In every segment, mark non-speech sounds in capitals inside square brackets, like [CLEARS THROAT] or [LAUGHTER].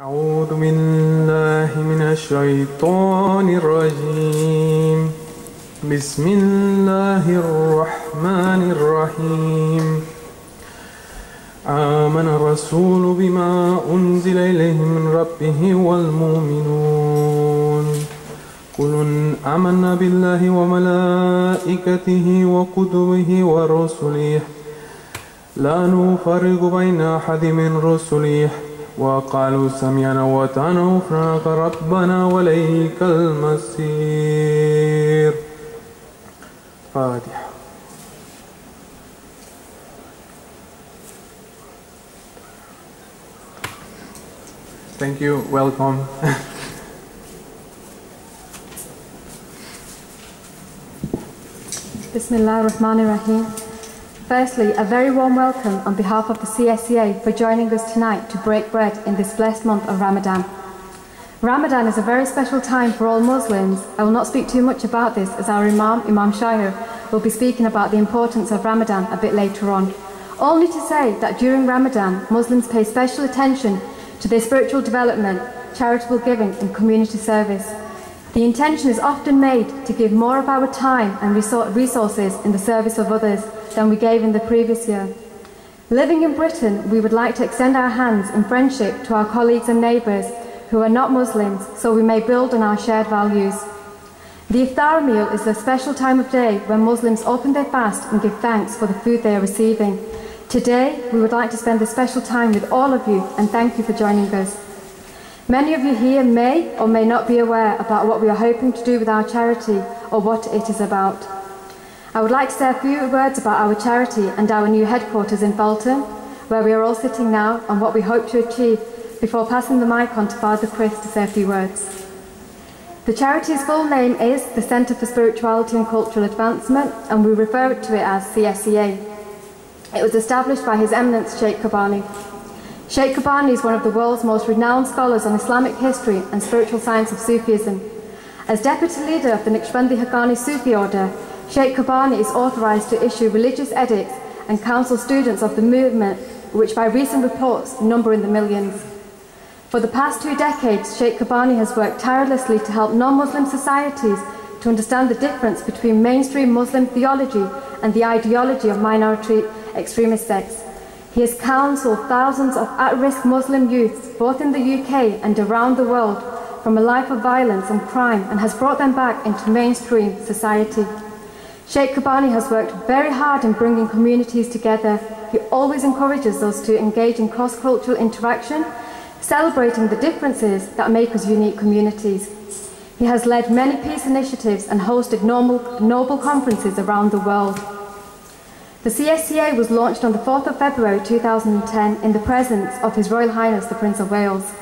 أعوذ بالله من الشيطان الرجيم. بسم الله الرحمن الرحيم. آمن الرسول بما أنزل إليه من ربه والمؤمنون. كل آمنا بالله وملائكته وكتبه ورسله. لا نفرق بين أحد من رسله. وقالوا سمعنا وطعنا غفرانك ربنا وليك المسير فاتح Thank you, welcome. بسم الله الرحمن الرحيم Firstly, a very warm welcome on behalf of the CSCA for joining us tonight to break bread in this blessed month of Ramadan. Ramadan is a very special time for all Muslims. I will not speak too much about this as our Imam, Imam Shahir, will be speaking about the importance of Ramadan a bit later on. Only to say that during Ramadan, Muslims pay special attention to their spiritual development, charitable giving and community service. The intention is often made to give more of our time and resources in the service of others than we gave in the previous year. Living in Britain, we would like to extend our hands in friendship to our colleagues and neighbours who are not Muslims so we may build on our shared values. The iftar meal is a special time of day when Muslims open their fast and give thanks for the food they are receiving. Today, we would like to spend this special time with all of you and thank you for joining us. Many of you here may or may not be aware about what we are hoping to do with our charity or what it is about. I would like to say a few words about our charity and our new headquarters in Feltham, where we are all sitting now, and what we hope to achieve before passing the mic on to Father Chris to say a few words. The charity's full name is the Centre for Spirituality and Cultural Advancement, and we refer to it as CSCA. It was established by His Eminence Sheikh Kabbani. Sheikh Kabbani is one of the world's most renowned scholars on Islamic history and spiritual science of Sufism. As deputy leader of the Naqshbandi Haqqani Sufi order, Sheikh Kabbani is authorized to issue religious edicts and counsel students of the movement, which by recent reports number in the millions. For the past two decades, Sheikh Kabbani has worked tirelessly to help non-Muslim societies to understand the difference between mainstream Muslim theology and the ideology of minority extremist sects. He has counselled thousands of at-risk Muslim youths, both in the UK and around the world, from a life of violence and crime and has brought them back into mainstream society. Sheikh Kabbani has worked very hard in bringing communities together. He always encourages us to engage in cross-cultural interaction, celebrating the differences that make us unique communities. He has led many peace initiatives and hosted normal, noble conferences around the world. The CSCA was launched on the 4th of February 2010 in the presence of His Royal Highness the Prince of Wales.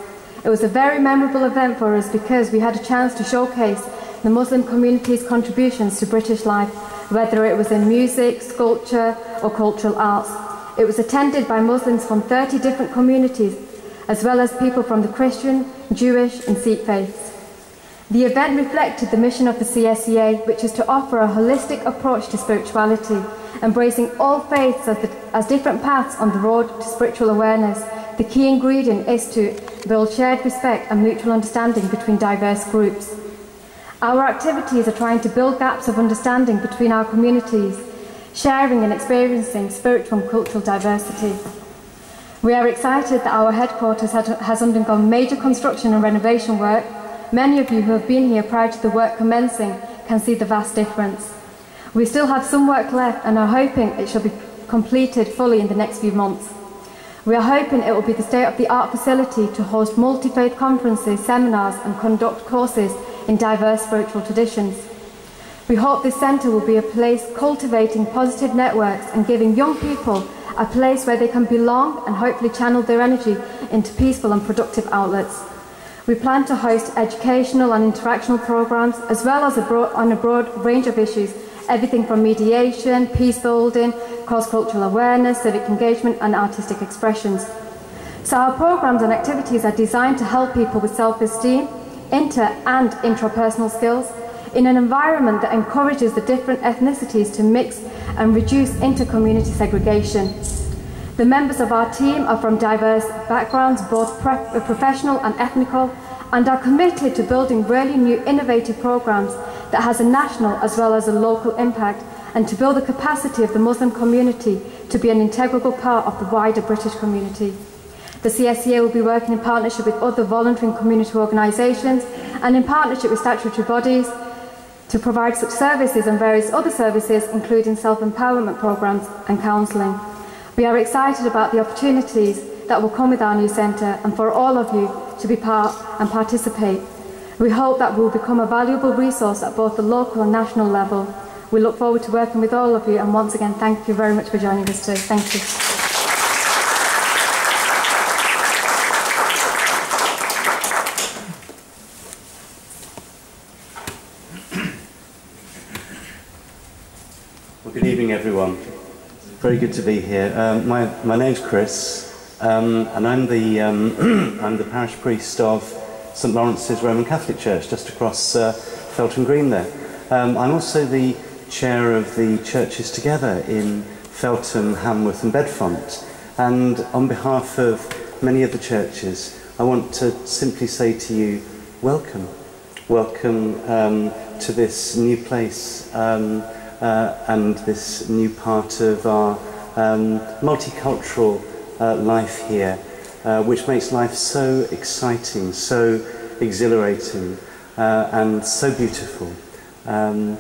It was a very memorable event for us because we had a chance to showcase the Muslim community's contributions to British life, whether it was in music, sculpture or cultural arts. It was attended by Muslims from 30 different communities, as well as people from the Christian, Jewish and Sikh faiths. The event reflected the mission of the CSCA, which is to offer a holistic approach to spirituality, embracing all faiths as, the, as different paths on the road to spiritual awareness. The key ingredient is to build shared respect and mutual understanding between diverse groups. Our activities are trying to build gaps of understanding between our communities, sharing and experiencing spiritual and cultural diversity. We are excited that our headquarters has undergone major construction and renovation work. Many of you who have been here prior to the work commencing can see the vast difference. We still have some work left and are hoping it shall be completed fully in the next few months. We are hoping it will be the state-of-the-art facility to host multi-faith conferences, seminars and conduct courses in diverse spiritual traditions. We hope this centre will be a place cultivating positive networks and giving young people a place where they can belong and hopefully channel their energy into peaceful and productive outlets. We plan to host educational and interactional programs as well as a broad, on a broad range of issues, everything from mediation, peace building, cross-cultural awareness, civic engagement and artistic expressions. So our programs and activities are designed to help people with self-esteem, inter and intrapersonal skills in an environment that encourages the different ethnicities to mix and reduce inter-community segregation. The members of our team are from diverse backgrounds, both professional and ethnical, and are committed to building really new innovative programs that has a national as well as a local impact and to build the capacity of the Muslim community to be an integral part of the wider British community. The CSCA will be working in partnership with other voluntary community organisations and in partnership with statutory bodies to provide such services and various other services, including self-empowerment programmes and counselling. We are excited about the opportunities that will come with our new centre and for all of you to be part and participate. We hope that we will become a valuable resource at both the local and national level. We look forward to working with all of you and once again thank you very much for joining us today. Thank you. Good evening, everyone. Very good to be here. Um, my, my name's Chris, um, and I'm the, um, [CLEARS THROAT] I'm the parish priest of St Lawrence's Roman Catholic Church, just across uh, Feltham Green there. Um, I'm also the chair of the Churches Together in Feltham, Hanworth and Bedfont. And on behalf of many of the churches, I want to simply say to you, welcome. Welcome um, to this new place. Uh, and this new part of our um, multicultural uh, life here, uh, which makes life so exciting, so exhilarating, uh, and so beautiful. Um,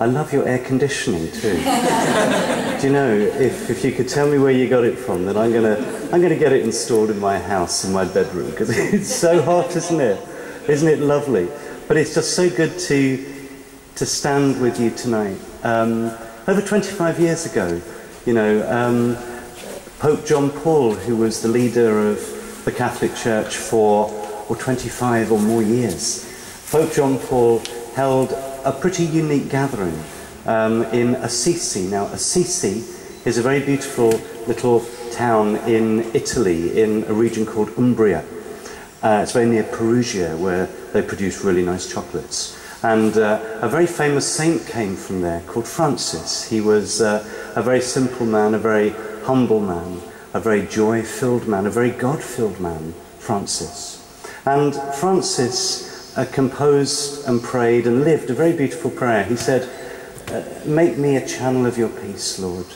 I love your air conditioning too. [LAUGHS] Do you know, if, if you could tell me where you got it from, then I'm gonna, I'm gonna get it installed in my house, in my bedroom, because [LAUGHS] it's so hot, isn't it? Isn't it lovely? But it's just so good to, to stand with you tonight um, over 25 years ago, you know, um, Pope John Paul, who was the leader of the Catholic Church for or 25 or more years, Pope John Paul held a pretty unique gathering um, in Assisi. Now, Assisi is a very beautiful little town in Italy, in a region called Umbria. Uh, it's very near Perugia, where they produce really nice chocolates. And uh, a very famous saint came from there called Francis. He was uh, a very simple man, a very humble man, a very joy filled man, a very God filled man, Francis. And Francis uh, composed and prayed and lived a very beautiful prayer. He said, uh, Make me a channel of your peace, Lord.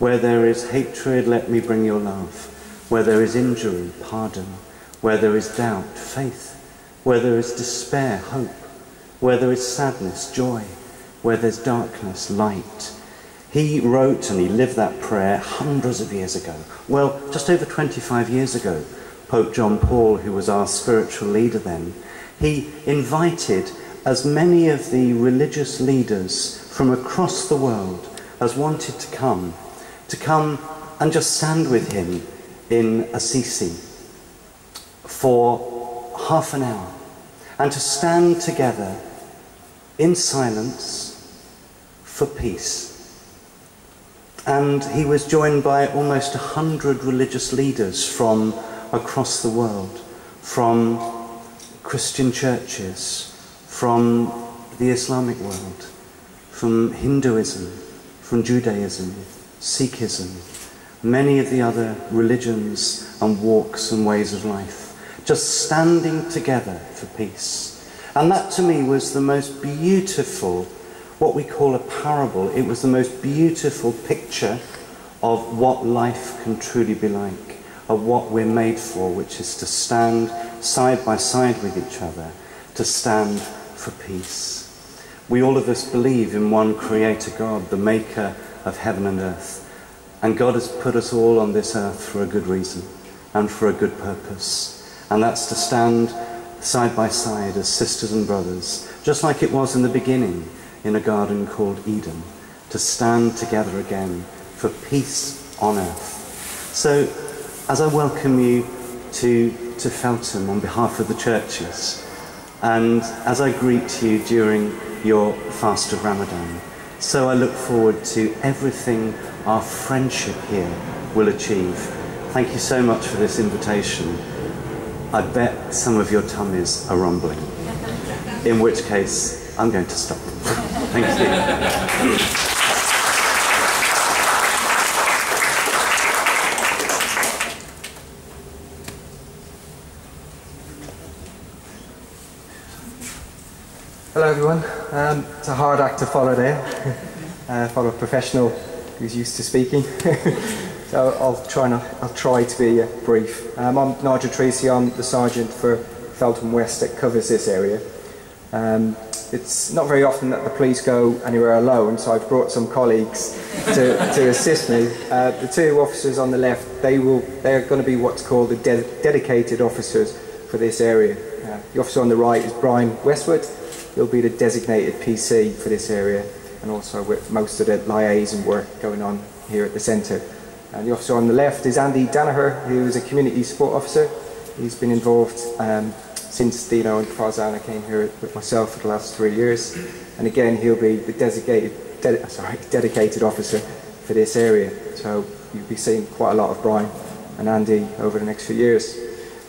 Where there is hatred, let me bring your love. Where there is injury, pardon. Where there is doubt, faith. Where there is despair, hope where there is sadness, joy, where there's darkness, light. He wrote and he lived that prayer hundreds of years ago. Well, just over 25 years ago, Pope John Paul, who was our spiritual leader then, he invited as many of the religious leaders from across the world as wanted to come, to come and just stand with him in Assisi for half an hour and to stand together in silence for peace. And he was joined by almost a hundred religious leaders from across the world, from Christian churches, from the Islamic world, from Hinduism, from Judaism, Sikhism, many of the other religions and walks and ways of life, just standing together for peace. And that to me was the most beautiful, what we call a parable. It was the most beautiful picture of what life can truly be like, of what we're made for, which is to stand side by side with each other, to stand for peace. We all of us believe in one creator God, the maker of heaven and earth. And God has put us all on this earth for a good reason and for a good purpose. And that's to stand side by side as sisters and brothers, just like it was in the beginning in a garden called Eden, to stand together again for peace on earth. So, as I welcome you to, to Feltham on behalf of the churches, and as I greet you during your fast of Ramadan, so I look forward to everything our friendship here will achieve. Thank you so much for this invitation. I bet some of your tummies are rumbling. In which case, I'm going to stop. Thank you. Hello, everyone. Um, it's a hard act to follow there. [LAUGHS] uh, follow a professional who's used to speaking. [LAUGHS] so I'll try I'll try to be uh, brief. Um, I'm Nigel Tracy. I'm the sergeant for Feltham West that covers this area. Um, it's not very often that the police go anywhere alone, so I've brought some colleagues to, to assist me. Uh, the two officers on the left, they will, they're going to be what's called the de dedicated officers for this area. Uh, the officer on the right is Brian Westwood. He'll be the designated PC for this area, and also with most of the liaison work going on here at the centre. And the officer on the left is Andy Danaher, who is a community support officer. He's been involved um, since Dino and Farzana came here with myself for the last three years. And again, he'll be the designated, de sorry, [LAUGHS] dedicated officer for this area. So you'll be seeing quite a lot of Brian and Andy over the next few years.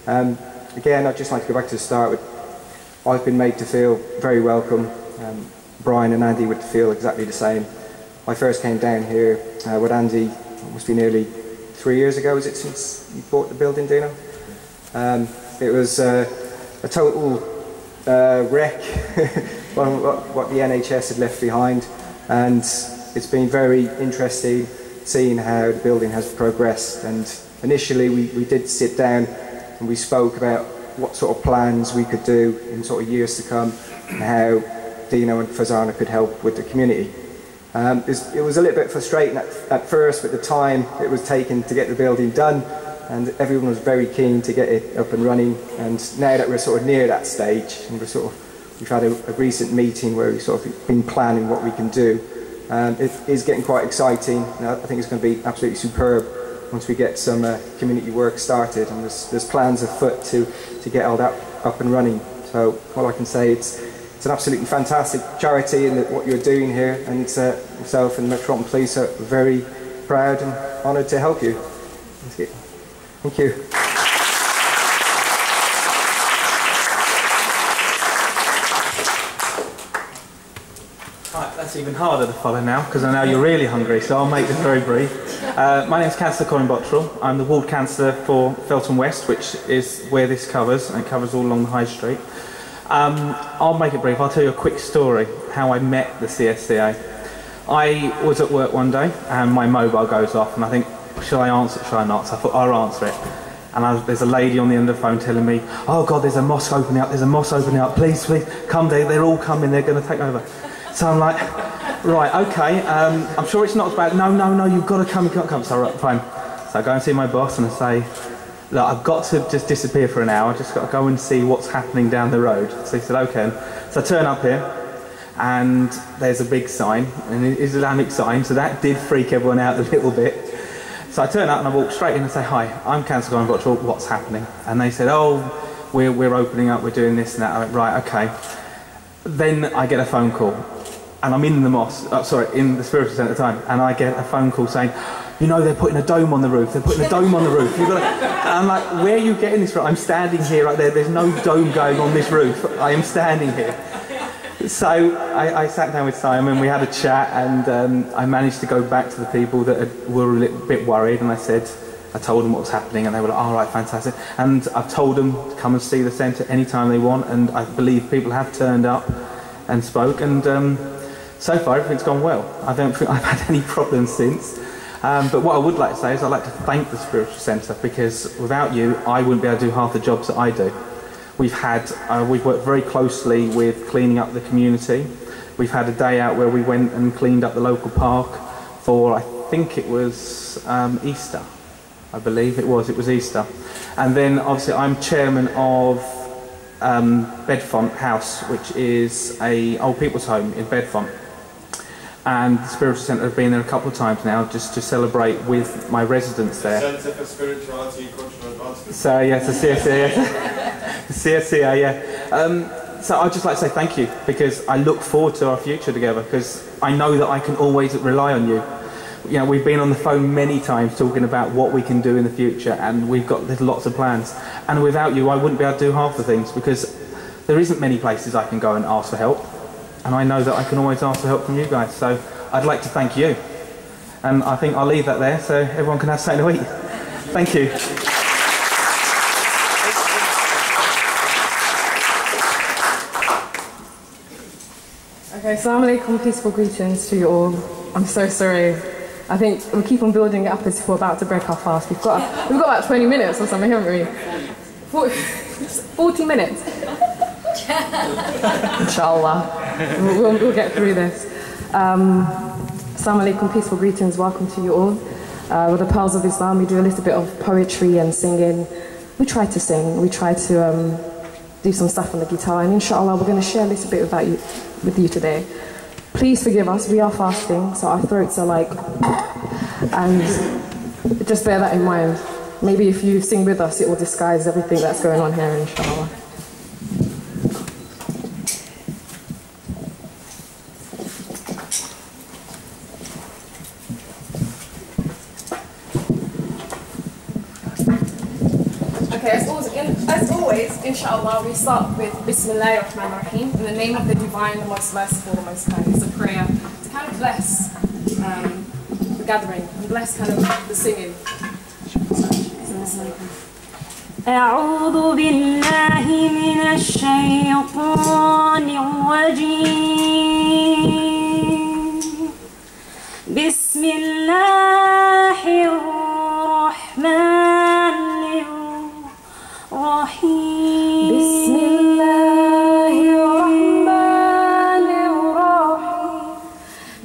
Um, again, I'd just like to go back to the start with I've been made to feel very welcome. Um, Brian and Andy would feel exactly the same. I first came down here uh, with Andy, must be nearly three years ago, is it, since you bought the building, Dino? Um, it was uh, a total uh, wreck, [LAUGHS] what, what the NHS had left behind, and it's been very interesting seeing how the building has progressed. And initially, we, we did sit down and we spoke about what sort of plans we could do in sort of years to come, and how Dino and Farzana could help with the community. Um, it was a little bit frustrating at, at first with the time it was taken to get the building done, and everyone was very keen to get it up and running. And now that we're sort of near that stage, and we're sort of, we've had a, a recent meeting where we've sort of been planning what we can do. Um, it is getting quite exciting. I think it's going to be absolutely superb once we get some uh, community work started. And there's, there's plans afoot to, to get all that up and running. So all I can say it's it's an absolutely fantastic charity and what you're doing here. And uh, myself and the Metropolitan Police are very proud and honoured to help you. Thank you. Right, that's even harder to follow now because I know you're really hungry, so I'll make this very brief. Uh, my name is Councillor Colin Bottrell. I'm the Ward Councillor for Feltham West, which is where this covers, and it covers all along the High Street. Um, I'll make it brief. I'll tell you a quick story how I met the CSCA. I was at work one day and my mobile goes off, and I think Shall I answer it? Shall I not? So I thought, I'll answer it. And there's a lady on the end of the phone telling me, oh God, there's a mosque opening up, there's a mosque opening up, please, please, come, they, they're all coming, they're going to take over. So I'm like, right, okay, um, I'm sure it's not bad. No, no, no, you've got to come, you've got to come. So fine. So I go and see my boss and I say, look, I've got to just disappear for an hour, I've just got to go and see what's happening down the road. So he said, okay. So I turn up here, and there's a big sign, an Islamic sign, so that did freak everyone out [LAUGHS] a little bit. So I turn up and I walk straight in and say, hi, I'm Councillor Gordon Bottrell, what's happening? And they said, oh, we're, we're opening up, we're doing this and that. I went, right, okay. Then I get a phone call and I'm in the mosque, oh, sorry, in the spiritual centre at the time, and I get a phone call saying, you know, they're putting a dome on the roof, they're putting a dome on the roof. You've got to... I'm like, where are you getting this from? I'm standing here right there, there's no dome going on this roof. I am standing here. So I, I, sat down with Simon, we had a chat, and um, I managed to go back to the people that were a bit worried, and I said, I told them what was happening, and they were like, all right, fantastic. And I've told them to come and see the centre anytime they want, and I believe people have turned up and spoke, and um, so far everything's gone well. I don't think I've had any problems since. Um, but what I would like to say is I'd like to thank the Spiritual Centre because without you, I wouldn't be able to do half the jobs that I do. We've had, uh, we've worked very closely with cleaning up the community. We've had a day out where we went and cleaned up the local park for, I think it was um, Easter. I believe it was, it was Easter. And then obviously I'm chairman of um, Bedfont House, which is a old people's home in Bedfont. And the Spiritual Centre have been there a couple of times now just to celebrate with my residents there. Centre for Spirituality, Cultural Advancement. So yes, [LAUGHS] the CSCA. CSCA, yeah. Um, so I'd just like to say thank you because I look forward to our future together because I know that I can always rely on you. You know, we've been on the phone many times talking about what we can do in the future and we've got there's lots of plans. And without you, I wouldn't be able to do half the things because there isn't many places I can go and ask for help. And I know that I can always ask for help from you guys. So I'd like to thank you. And I think I'll leave that there so everyone can have something to eat. Thank you. Okay, Assalamu alaikum, peaceful greetings to you all. I'm so sorry. I think we keep on building it up as if we're about to break our fast. We've got we've got about 20 minutes or something, haven't we? 40, 40 minutes. [LAUGHS] Inshallah. We'll, we'll, get through this. Um, Assalamu alaikum, peaceful greetings. Welcome to you all. Uh, with the Pearls of Islam, we do a little bit of poetry and singing. We try to sing. We try to um, do some stuff on the guitar, and inshallah, we're going to share a little bit about you, with you today. Please forgive us. We are fasting, so our throats are like, and just bear that in mind. Maybe if you sing with us, it will disguise everything that's going on here, inshallah. Okay, as always, in, as always, inshallah, we start with Bismillah ar-Rahman ar-Rahim, in the name of the Divine, the Most Merciful, the Most Kind. It's a prayer to kind of bless um, the gathering and bless kind of the singing. أعوذ بالله من الشيطان الرجيم بسم الله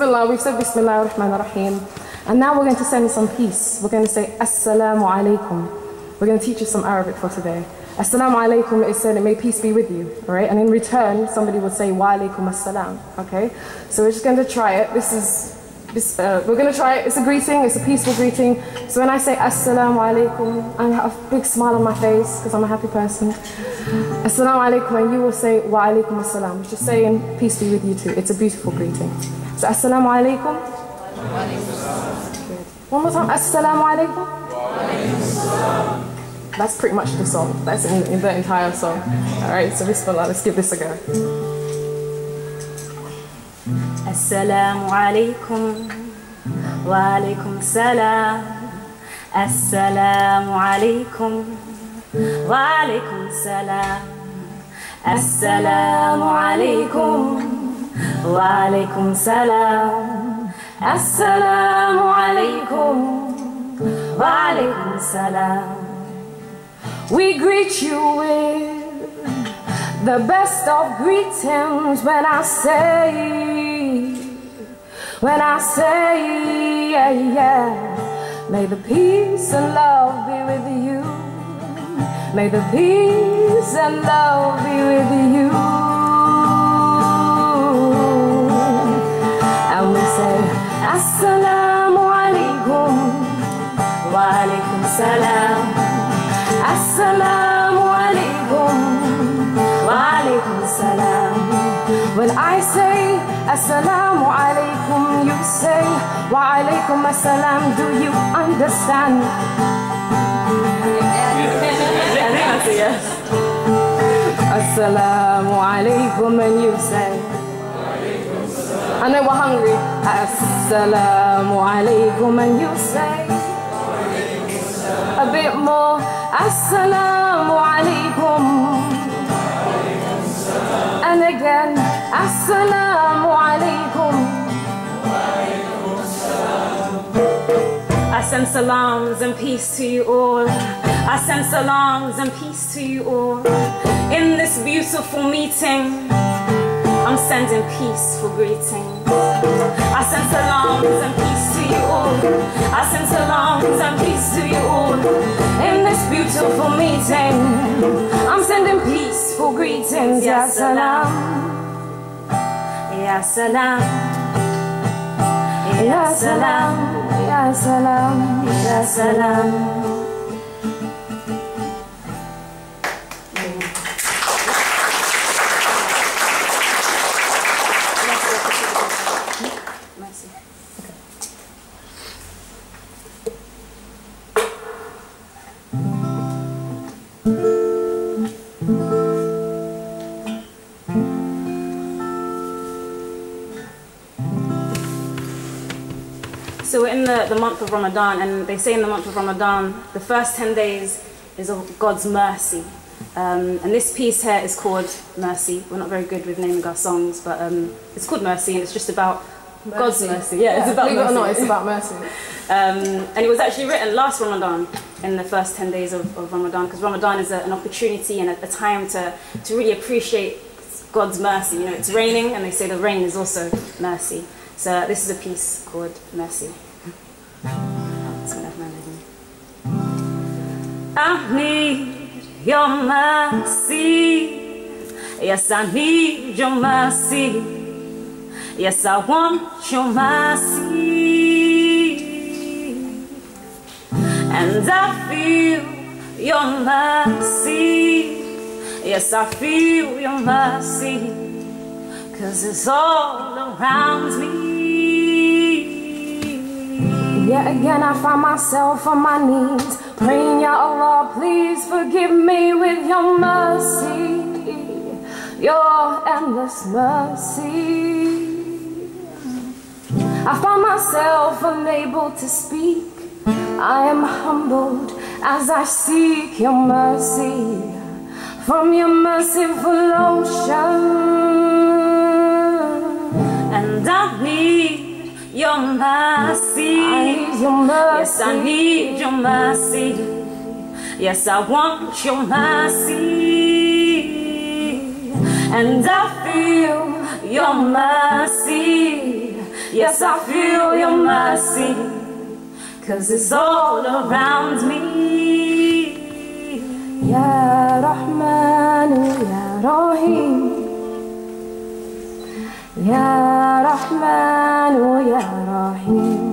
Bismillah, we've said Bismillah ar-Rahman ar-Rahim. And now we're going to send some peace. We're going to say Assalamu alaikum. We're going to teach you some Arabic for today. Assalamu alaikum is saying, may peace be with you, all right? And in return, somebody would say, wa alaikum assalam, okay? So we're just going to try it. This is, this, uh, we're going to try it. It's a greeting, it's a peaceful greeting. So when I say Assalamu alaikum, I have a big smile on my face because I'm a happy person. Assalamu alaikum, and you will say wa alaikum assalam, is saying peace be with you too. It's a beautiful greeting. So, assalamu alaikum. One more time. Assalamu alaikum. That's pretty much the song. That's in, in the entire song. Alright, so bismillah, let's give this a go. Assalamu alaikum. Wa alaikum salam. Assalamu alaikum. Wa alaikum salam. Assalamu alaikum. وعليكم السلام السلام عليكم وعليكم السلام We greet you with the best of greetings when I say, when I say, yeah, yeah. May the peace and love be with you. May the peace and love be with you. السلام السلام عليكم وعليكم السلام السلام عليكم وعليكم السلام When I say السلام عليكم you say وعليكم السلام Do you understand? Yes. السلام عليكم and you say I know we're hungry. Assalamu alaikum, and you say. A bit more. Assalamu alaikum. And again, Assalamu alaikum. I send salams and peace to you all. I send salams and peace to you all. In this beautiful meeting, I'm sending peaceful greetings. I send salams and peace to you all. I send salams and peace to you all. In this beautiful meeting, I'm sending peaceful greetings. Ya salam. Ya salam. Ya salam. Ya salam. Ya salam. Merci. The, month of Ramadan, and they say in the month of Ramadan, the first 10 days is of God's mercy. Um, and this piece here is called Mercy. We're not very good with naming our songs, but um, it's called Mercy, and it's just about God's mercy. Yeah, it's about Believe it or mercy. not, it's about mercy. [LAUGHS] Um, and it was actually written last Ramadan, in the first 10 days of, of Ramadan, because Ramadan is a, an opportunity and a, a time to, to really appreciate God's mercy. You know, it's raining, and they say the rain is also mercy. So this is a piece called Mercy. Bismillahirrahmanirrahim. I need your mercy. Yes, I need your mercy. Yes, I want your mercy. And I feel your mercy. Yes, I feel your mercy. Cause it's all around me. Yet again, I find myself on my knees, praying, Ya Allah, please forgive me with your mercy, your endless mercy. I find myself unable to speak. I am humbled as I seek your mercy from your merciful ocean. And I need your mercy. your mercy. Yes, I need your mercy. Yes, I want your mercy. And I feel your mercy. Yes, I feel your mercy. Cause it's all around me. Ya Rahman, Ya Rahim. يا رحمن يا رحيم.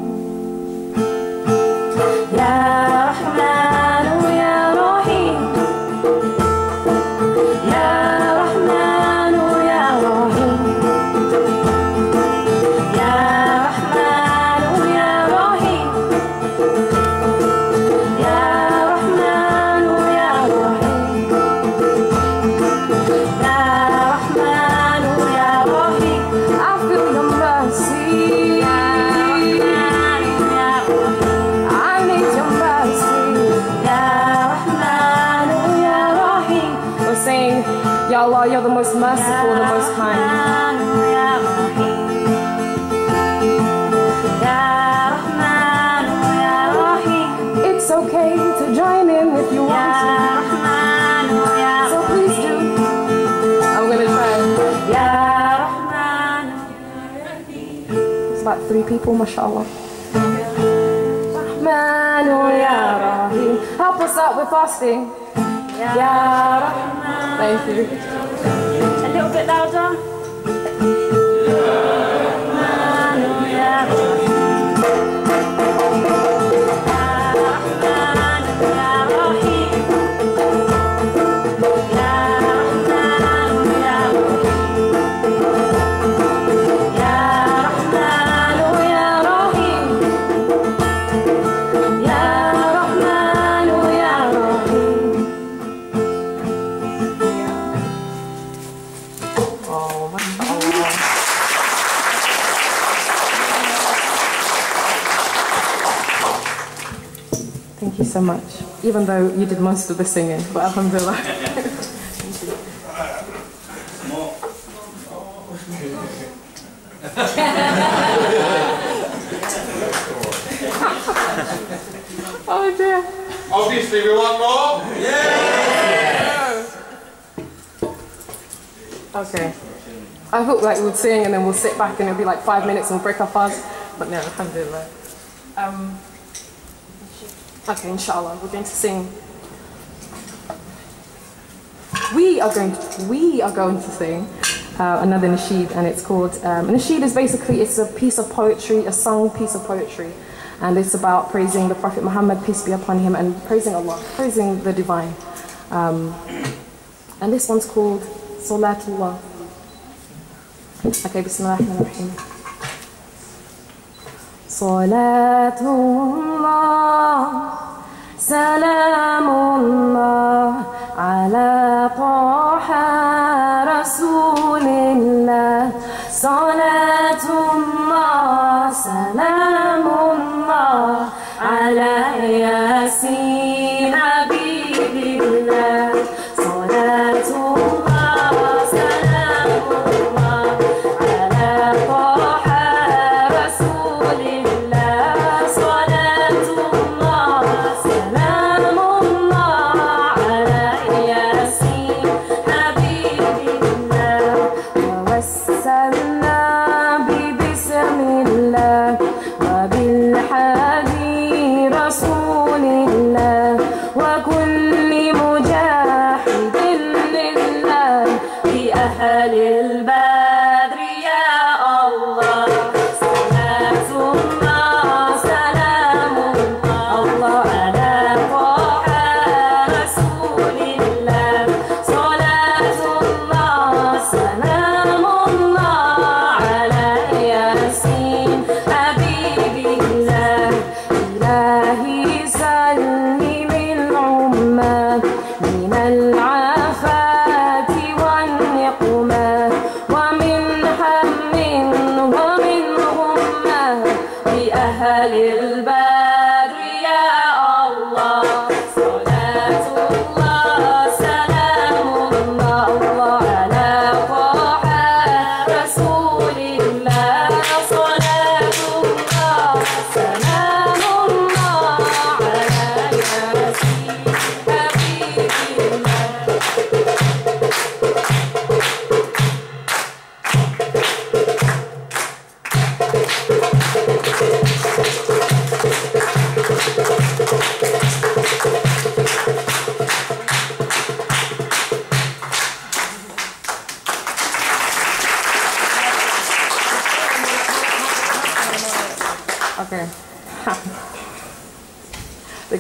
in if you want to. So please do. I'm going to try. It's about three people, mashallah. Help us out with fasting. Yeah. Thank you. A little bit louder. So much. Even though you did most of the singing, but alhamdulillah. [LAUGHS] oh dear. Obviously, we want more. Okay. I thought like we'd sing and then we'll sit back and it'll be like five minutes and we'll break our fast. But no, alhamdulillah. Um, okay, inshallah, we're going to sing. We are going to, we are going to sing uh, another nasheed and it's called, um, nasheed is basically, it's a piece of poetry, a sung piece of poetry. And it's about praising the Prophet Muhammad, peace be upon him, and praising Allah, praising the divine. Um, and this one's called Salatullah. Okay, Bismillah ar-Rahman ar-Rahim. صلاة الله سلام الله على طه رسول الله صلاة الله سلام الله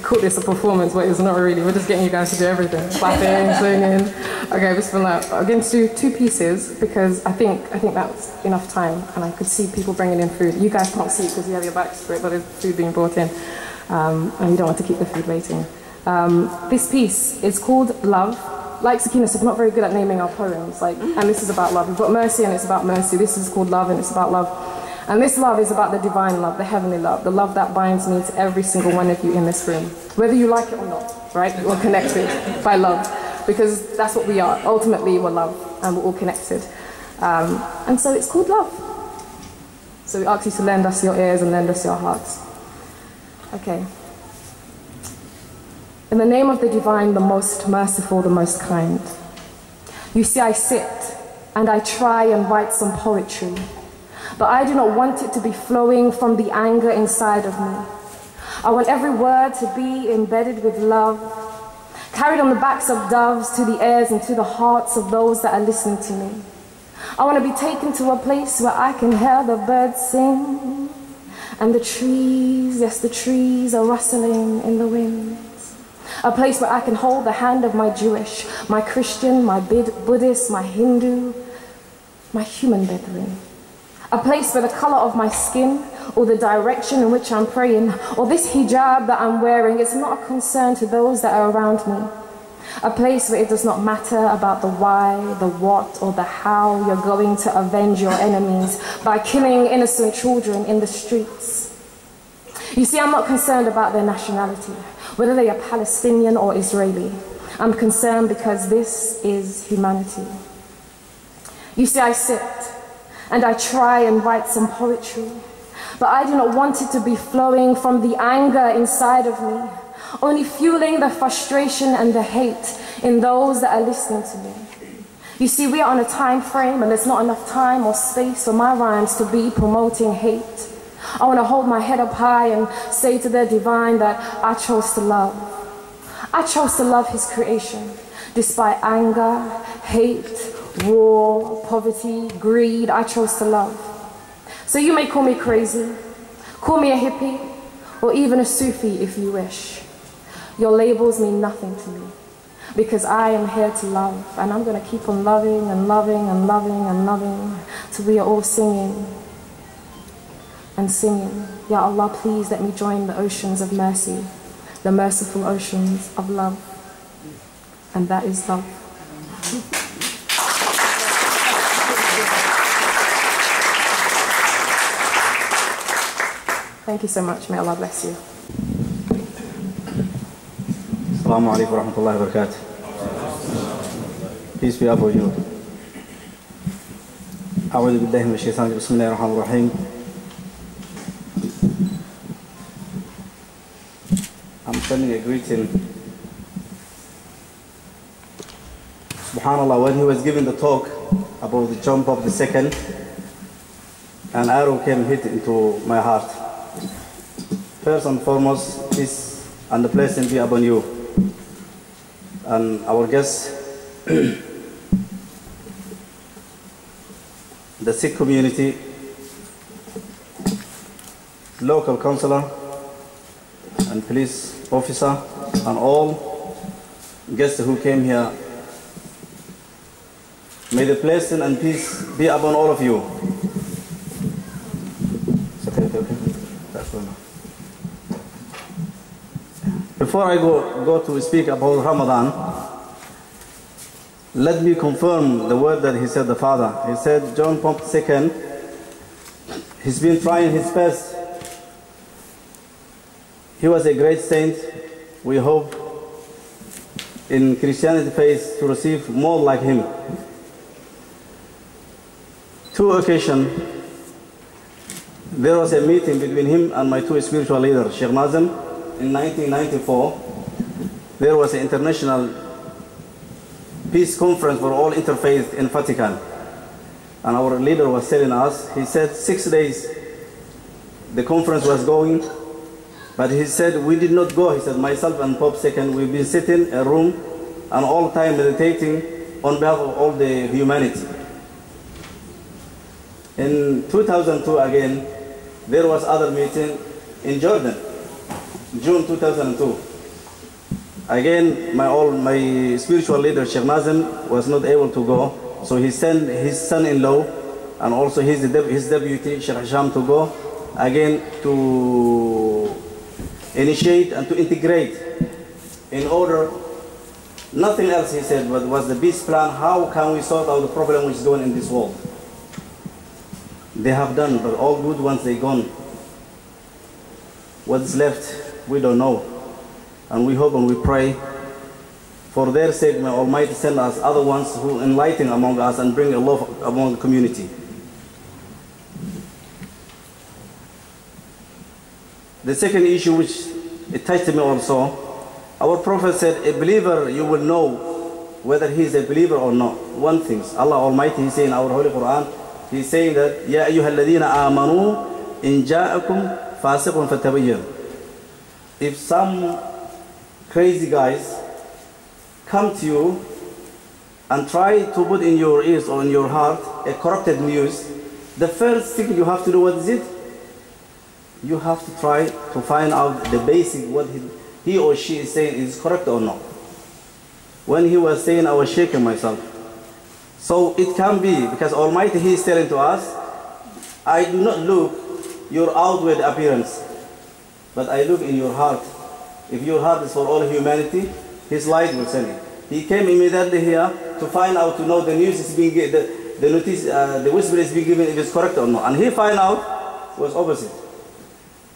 call this a performance, but it's not really. We're just getting you guys to do everything. [LAUGHS] Clapping, singing. Okay, bismillah. I'm going to do two pieces because I think I think that's enough time and I could see people bringing in food. You guys can't see because you have your backs to it, but there's food being brought in. Um, and you don't want to keep the food waiting. Um, this piece is called Love. Like Sakina said, we're not very good at naming our poems. Like, and this is about love. We've got Mercy and it's about mercy. This is called Love and it's about love. And this love is about the divine love, the heavenly love, the love that binds me to every single one of you in this room. Whether you like it or not, right? We're connected by love. Because that's what we are. Ultimately, we're love and we're all connected. Um, and so it's called love. So we ask you to lend us your ears and lend us your hearts. Okay. In the name of the divine, the most merciful, the most kind. You see, I sit and I try and write some poetry, but I do not want it to be flowing from the anger inside of me. I want every word to be embedded with love, carried on the backs of doves to the ears and to the hearts of those that are listening to me. I want to be taken to a place where I can hear the birds sing and the trees, yes, the trees are rustling in the wind. A place where I can hold the hand of my Jewish, my Christian, my Buddhist, my Hindu, my human brethren. A place where the color of my skin or the direction in which I'm praying or this hijab that I'm wearing is not a concern to those that are around me. A place where it does not matter about the why, the what, or the how you're going to avenge your enemies by killing innocent children in the streets. You see, I'm not concerned about their nationality, whether they are Palestinian or Israeli. I'm concerned because this is humanity. You see, I sit and I try and write some poetry, but I do not want it to be flowing from the anger inside of me, only fueling the frustration and the hate in those that are listening to me. You see, we are on a time frame and there's not enough time or space for my rhymes to be promoting hate. I want to hold my head up high and say to the divine that I chose to love. I chose to love his creation despite anger, hate, war, poverty, greed. I chose to love. So you may call me crazy, call me a hippie, or even a Sufi if you wish. Your labels mean nothing to me because I am here to love and I'm going to keep on loving and loving and loving and loving till we are all singing and singing. Ya Allah, please let me join the oceans of mercy, the merciful oceans of love. And that is love. [LAUGHS] Thank you so much. May Allah bless you. Assalamu alaikum wa rahmatullahi wa barakatuh. Peace be upon you. أعوذ بالله من الشيطان بسم الله الرحمن الرحيم I'm sending a greeting. Subhanallah, when he was giving the talk about the jump of the second, an arrow came hit into my heart. First and foremost, peace and the blessing be upon you. And our guests, [CLEARS THROAT] the Sikh community, local councillor, and police officer, and all guests who came here. May the blessing and peace be upon all of you. It's okay, okay, okay. That's all now. Before I go, go to speak about Ramadan, let me confirm the word that he said, the Father. He said, John Pope II, he's been trying his best. He was a great saint. We hope in Christianity faith to receive more like him. Two occasions, there was a meeting between him and my two spiritual leaders, Sheikh Nazim in 1994, there was an international peace conference for all interfaith in Vatican. And our leader was telling us, he said six days the conference was going, but he said we did not go. He said, myself and Pope Second, we've been sitting in a room and all time meditating on behalf of all the humanity. In 2002 again, there was other meeting in Jordan. June 2002. Again, my all my spiritual leader Sheikh Nazim was not able to go, so he sent his son-in-law and also his his deputy Sheikh Hisham to go again to initiate and to integrate in order. Nothing else he said, but was the peace plan. How can we sort out the problem which is going in this world? They have done, but all good ones they gone. What's left, we don't know. And we hope and we pray for their sake, may Almighty send us other ones who enlighten among us and bring a love among the community. The second issue which it touched me also, our Prophet said, a believer, you will know whether he is a believer or not. One thing, Allah Almighty, He saying in our Holy Quran, He's saying that, يَا أَيُّهَا الَّذِينَ آمَنُوا إِن جَاءَكُمْ فَاسِقٌ فَتَبَيَّنُوا if some crazy guys come to you and try to put in your ears or in your heart a corrupted news, the first thing you have to do, what is it? You have to try to find out the basic, what he, he or she is saying is correct or not. When he was saying, I was shaking myself. So it can be, because Almighty He is telling to us, I do not look your outward appearance, but I look in your heart. If your heart is for all humanity, His light will send it. He came immediately here to find out, to know the news is being, the, the notice, uh, the whisper is being given, if it's correct or not. And he find out was opposite.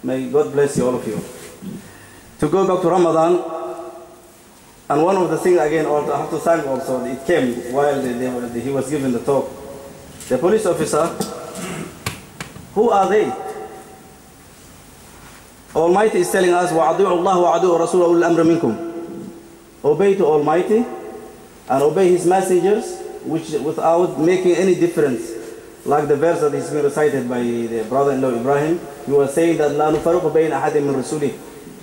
May God bless you, all of you. To go back to Ramadan, and one of the things again, I have to thank also, it came while they, they he was giving the talk. The police officer, who are they? Almighty is telling us, وَعَضِعُوا اللَّهُ وَعَضِعُوا رَسُولَهُ الْأَمْرَ مِنْكُمْ Obey to Almighty and obey His messengers which without making any difference. Like the verse that is being recited by the brother-in-law Ibrahim, he was saying that لا نفرق بين أحد من رسوله.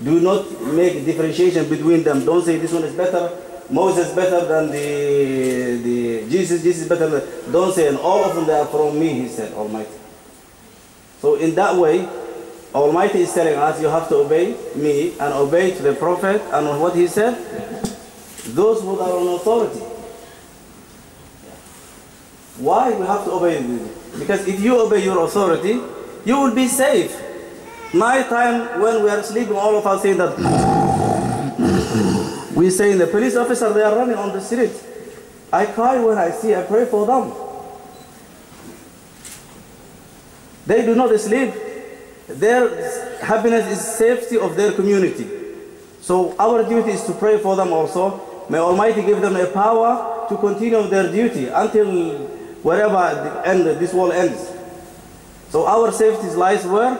Do not make differentiation between them. Don't say this one is better, Moses better than the, the Jesus, Jesus is better than, don't say, and all of them they are from me, he said, Almighty. So in that way, Almighty is telling us you have to obey me and obey to the Prophet and what he said, those who are on authority. Why we have to obey? Because if you obey your authority, you will be safe. Night time when we are sleeping, all of us say that we say the police officer they are running on the street. I cry when I see, I pray for them. They do not sleep. Their happiness is safety of their community. So our duty is to pray for them also. May Almighty give them a power to continue their duty until wherever end, this world ends. So our safety lies where?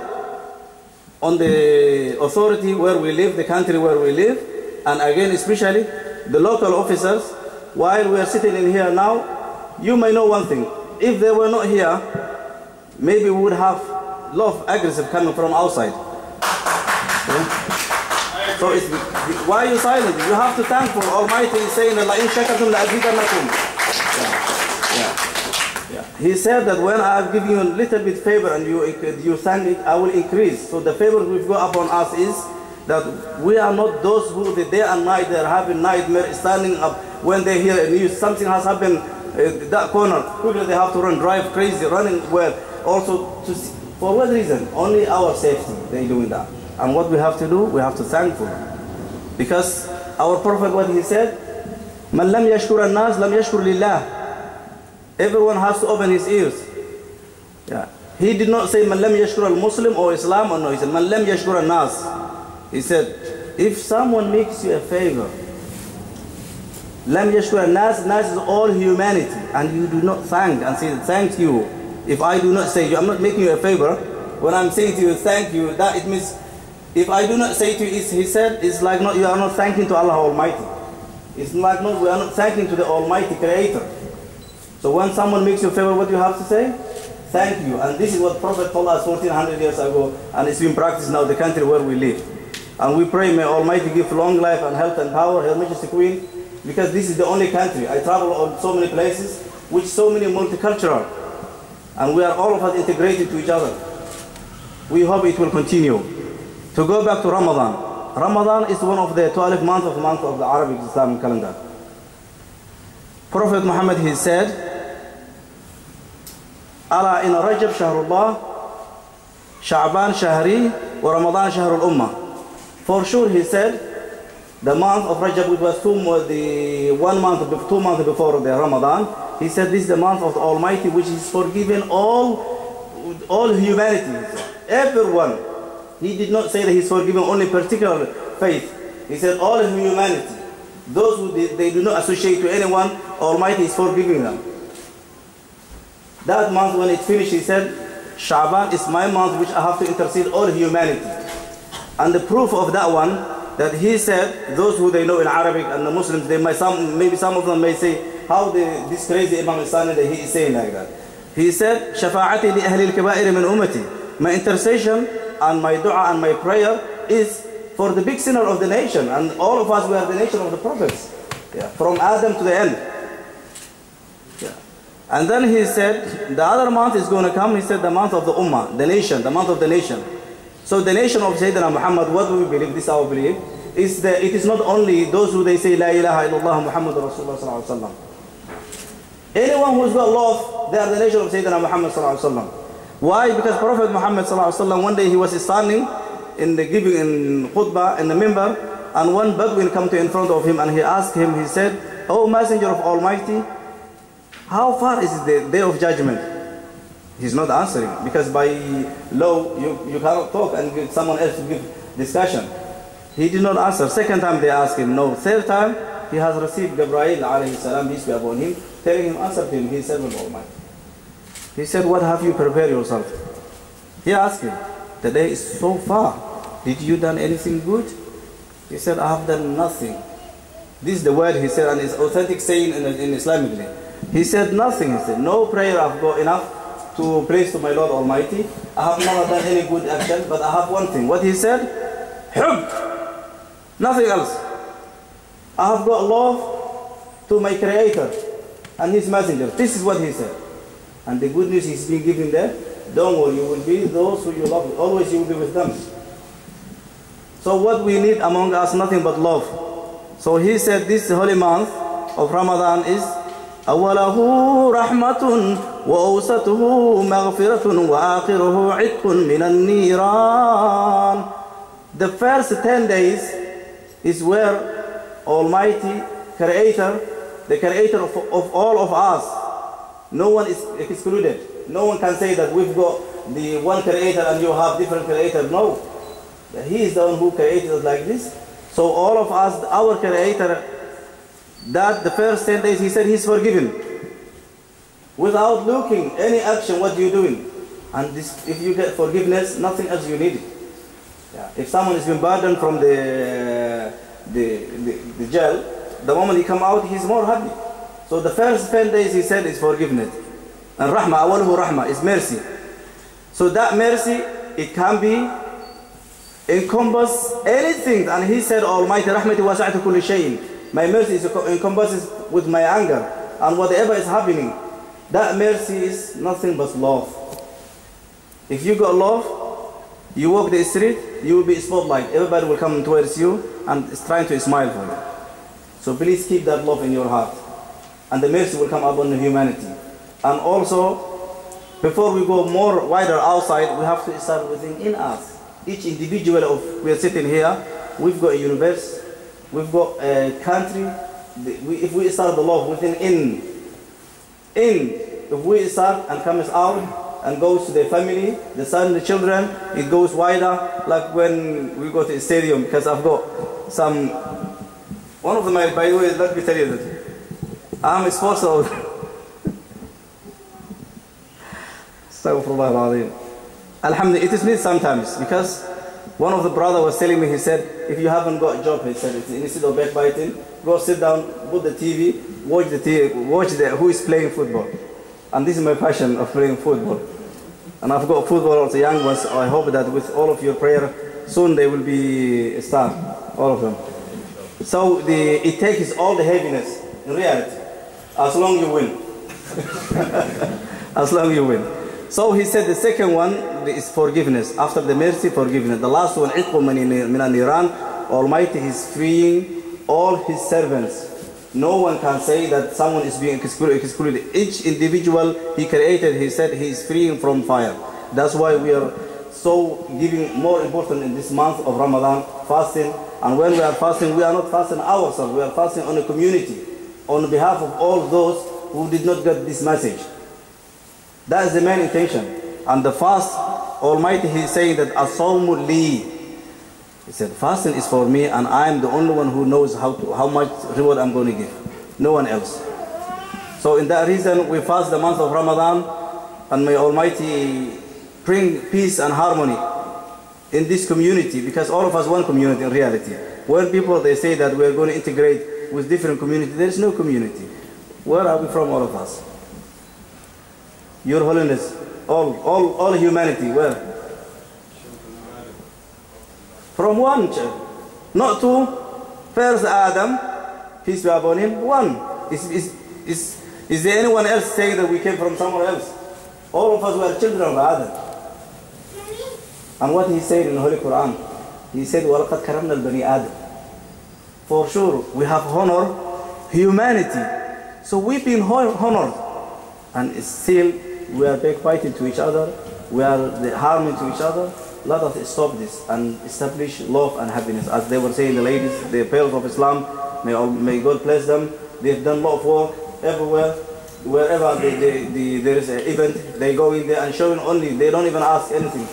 On the authority where we live, the country where we live, and again especially the local officers. While we are sitting in here now, you may know one thing. If they were not here, maybe we would have Love lot of aggressive coming from outside. So it's, why are you silent? You have to thank for Almighty saying, La in shakartum la yeah. yeah. He said that when I have given you a little bit favor and you, you thank it, I will increase. So the favor which go upon us is that we are not those who the day and night they are having nightmare standing up when they hear a news something has happened in that corner quickly they have to run drive crazy running well also to see, for what reason only our safety they doing that and what we have to do we have to thank for them because our prophet what he said من لم يشكر الناس لم يشكر لله everyone has to open his ears yeah he did not say من لم يشكر المسلم or Islam or no he said من لم يشكر الناس he said, if someone makes you a favor, Lam yashkura nas, nas is all humanity, and you do not thank and say thank you. If I do not say you, I'm not making you a favor. When I'm saying to you thank you, that it means if I do not say to you, he said, it's like not you are not thanking to Allah Almighty. It's like not we are not thanking to the Almighty Creator. So when someone makes you a favor, what you have to say? Thank you. And this is what Prophet told us 1400 years ago, and it's been practiced now the country where we live. And we pray may Almighty give long life and health and power, Her Majesty Queen, because this is the only country. I travel on so many places, which so many multicultural. and we are all of us integrated to each other. We hope it will continue. To go back to Ramadan, Ramadan is one of the 12 months of the month of the Arabic Islamic calendar. Prophet Muhammad he said, Allah in Rajab Shahrullah, Sha'ban Shahri, wa Ramadan Shahrul Ummah. For sure he said, the month of Rajab, which was two, the one month, two months before the Ramadan, he said this is the month of the Almighty, which is forgiven all, all humanity, everyone. He did not say that he's forgiven only particular faith. He said all humanity. Those who they, they do not associate to anyone, Almighty is forgiving them. That month when it finished, he said, Shaban is my month which I have to intercede all humanity. And the proof of that one, that he said, those who they know in Arabic and the Muslims, they might some, maybe some of them may say, how the, this crazy Imam Sani that he is saying like that. He said, شفاعتي لأهل الكبائر من أمتي. My intercession and my dua and my prayer is for the big sinner of the nation. And all of us, we are the nation of the prophets. Yeah. From Adam to the end. Yeah. And then he said, the other month is going to come. He said, the month of the Ummah, the nation, the month of the nation. So the nation of Sayyidina Muhammad, what we believe? This is our belief. Is that it is not only those who they say La ilaha illallah Muhammad Rasulullah sallallahu alaihi wasallam. Anyone got love, they are the nation of Sayyidina Muhammad sallallahu alaihi wasallam. Why? Because Prophet Muhammad sallallahu alaihi wasallam one day he was standing in the giving in khutbah in the member, and one Bedouin come to in front of him and he asked him. He said, "O Messenger of Almighty, how far is the day of judgment?" He's not answering because by law you, you cannot talk and someone else give discussion. He did not answer. Second time they asked him, no. Third time he has received Gabriel alayhi salam, peace be upon him, telling him, answer him. He said, Almighty. He said, what have you prepared yourself? He asked him, the day is so far. Did you done anything good? He said, I have done nothing. This is the word he said, and it's authentic saying in, in Islamically. He said, Nothing. He said, No prayer I've got enough to praise to my Lord Almighty. I have never done any good action, but I have one thing. What he said? Hub. Nothing else. I have got love to my Creator and His Messenger. This is what he said. And the good news he's been given there, don't worry, you will be those who you love. Always you will be with them. So what we need among us, nothing but love. So he said this holy month of Ramadan is أوله رحمة وأوسطه مغفرة وآخره عتق من النيران The first 10 days is where Almighty Creator, the Creator of, of all of us, no one is excluded. No one can say that we've got the one Creator and you have different Creator. No. He is the one who created us like this. So all of us, our Creator, that the first 10 days he said he's forgiven. Without looking any action, what are you're doing. And this, if you get forgiveness, nothing else you need. Yeah. If someone has been burdened from the, the, the, the jail, the moment he come out, he's more happy. So the first 10 days he said is forgiveness. And rahmah, awaluhu rahmah, is mercy. So that mercy, it can be encompass anything. And he said, Almighty rahmati wasa'atu kulli shayin. My mercy is encompasses with my anger and whatever is happening. That mercy is nothing but love. If you got love, you walk the street, you will be spotlight. Everybody will come towards you and is trying to smile for you. So please keep that love in your heart. And the mercy will come upon humanity. And also, before we go more wider outside, we have to start within in us. Each individual of we are sitting here, we've got a universe, we've got a country. If we start the love within in, in, if we start and comes out and goes to the family, the son, the children, it goes wider. Like when we go to a stadium, because I've got some. One of them, by the way, let me tell you that I'm a sports. Astaghfirullah. Alhamdulillah, it is need sometimes because one of the brother was telling me, he said, if you haven't got a job, he said, instead of backbiting, go sit down, put the TV, watch the TV, watch the, who is playing football. And this is my passion of playing football. And I've got football also young ones. I hope that with all of your prayer, soon they will be a star, all of them. So the, it takes all the heaviness in reality, as long you win. [LAUGHS] as long you win. So he said the second one is forgiveness. After the mercy, forgiveness. The last one, عِتْقُ مِنَ النِّيرَانِ Almighty is freeing all his servants. No one can say that someone is being excluded. Each individual he created, he said he is freeing from fire. That's why we are so giving more important in this month of Ramadan, fasting. And when we are fasting, we are not fasting ourselves. We are fasting on a community, on behalf of all those who did not get this message. That is the main intention. And the fast, Almighty, He is saying that Asawmu li. He said, fasting is for me, and I am the only one who knows how, to, how much reward I'm going to give. No one else. So in that reason, we fast the month of Ramadan, and may Almighty bring peace and harmony in this community, because all of us one community in reality. When people they say that we are going to integrate with different community, there is no community. Where are we from, all of us? Your Holiness, all, all, all humanity, where? From one child. Not two. First Adam, peace be upon him, one. Is, is, is, is there anyone else saying that we came from somewhere else? All of us were children of Adam. And what he said in the Holy Quran, he said, وَلَقَدْ كَرَمْنَا الْبَنِي آدَمَ For sure, we have honor humanity. So we've been hon- honored. And still, we are backbiting to each other. We are the- harming to each other. Let us stop this and establish love and happiness. As they were saying, the ladies, the pillars of Islam, may, may God bless them. They've done a lot of work everywhere. Wherever they, they, they, there is an event, they go in there and showing only. They don't even ask anything.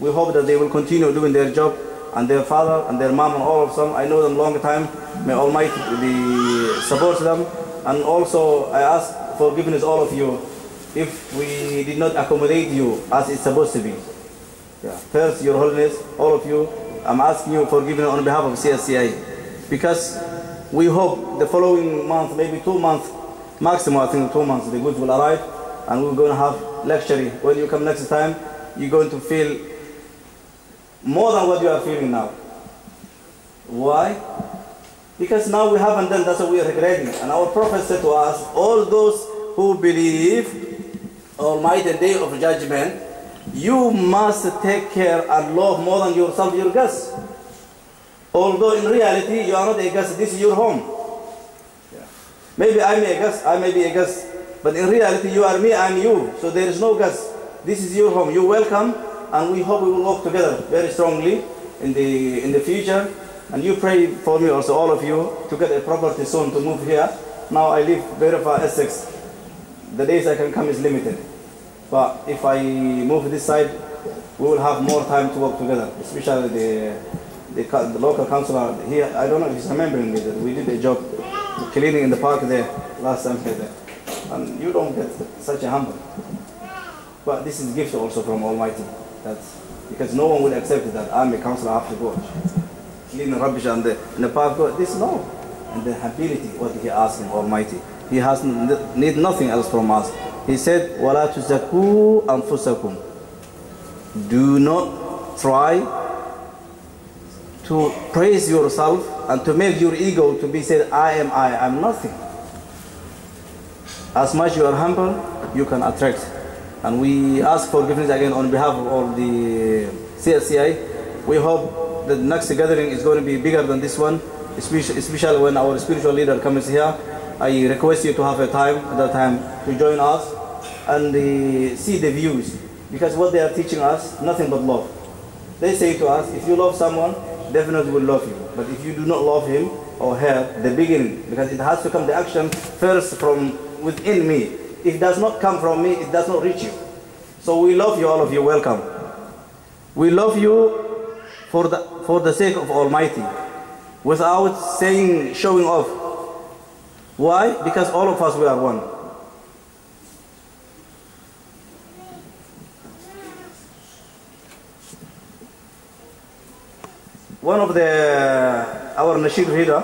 We hope that they will continue doing their job and their father and their mom and all of them. I know them long time. May Almighty be, support them. And also I ask forgiveness all of you if we did not accommodate you as it's supposed to be. Yeah. First, Your Holiness, all of you, I'm asking you forgiveness on behalf of CSCA because we hope the following month, maybe two months, maximum I think two months the goods will arrive and we're going to have luxury. When you come next time, you're going to feel more than what you are feeling now. Why? Because now we haven't done that's what we are regretting. And our Prophet said to us, all those who believe Almighty Day of Judgment, you must take care and love more than yourself, your guests. Although in reality you are not a guest, this is your home. Maybe I'm a guest, I may be a guest, but in reality you are me, I'm you. So there is no guest. This is your home. You're welcome, and we hope we will work together very strongly in the in the future. And you pray for me also, all of you, to get a property soon to move here. Now I live very far Essex. The days I can come is limited. But if I move this side, we will have more time to work together, especially the the, the local councillor here. I don't know if he's remembering me that we did a job cleaning in the park there last time here there. And you don't get such a humble. But this is gift also from Almighty. That's because no one will accept that I'm a councillor, I have to go. Clean rubbish and the, in the park. This no. And the ability, what he asked him, Almighty. He has need nothing else from us. He said, وَلَا تُزَكُوا أَنفُسَكُمْ Do not try to praise yourself and to make your ego to be said, I am I, I'm nothing. As much you are humble, you can attract. And we ask forgiveness again on behalf of all the CSCI. We hope the next gathering is going to be bigger than this one, especially, especially when our spiritual leader comes here. I request you to have a time at that time to join us and uh, see the views. Because what they are teaching us, nothing but love. They say to us, if you love someone, definitely will love you. But if you do not love him or her, the beginning, because it has to come the action first from within me. If it does not come from me, it does not reach you. So we love you, all of you. Welcome. We love you for the for the sake of Almighty, without saying showing off. Why? Because all of us we are one. One of the our Nasheed reader,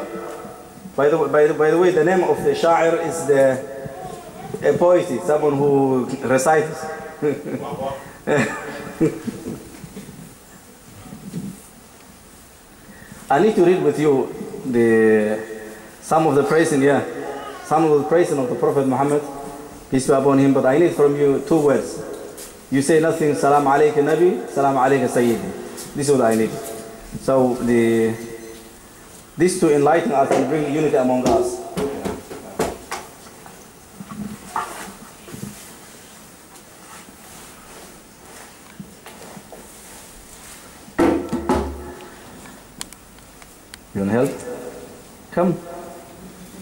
by the, by, the, by the way, the name of the Sha'ir is the a poetry, someone who recites. [LAUGHS] I need to read with you the some of the praising, yeah, some of the praising of the Prophet Muhammad, peace be upon him. But I need from you two words. You say nothing. Salam alayka Nabi, Salam alayka Sayyidi. This is what I need. So the this to enlighten us and bring unity among us. You want help? Come.